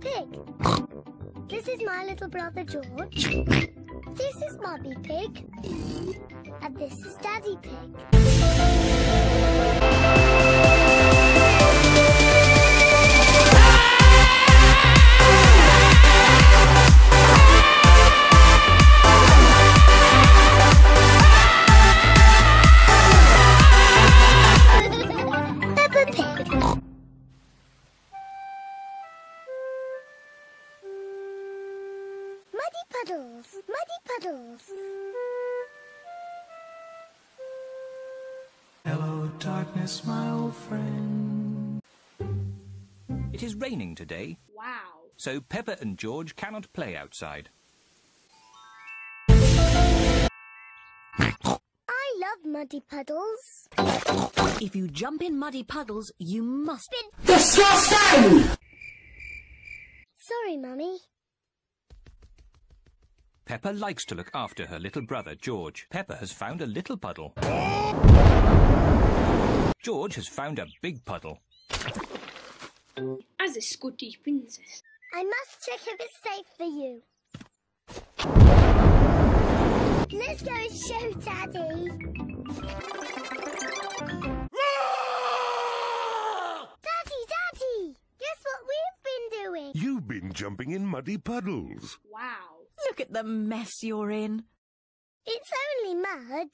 Pig. This is my little brother George. This is Mummy Pig. And this is Daddy Pig. Muddy puddles, muddy puddles. Hello, darkness, my old friend. It is raining today, Wow. so Peppa and George cannot play outside. I love muddy puddles. If you jump in muddy puddles, you must. disgusting. Sorry, Mummy. Peppa likes to look after her little brother George. Peppa has found a little puddle. George has found a big puddle. As a Scottish princess. I must check if it's safe for you. Let's go and show Daddy. Daddy, Daddy! Guess what we've been doing? You've been jumping in muddy puddles. Wow. Look at the mess you're in. It's only mud.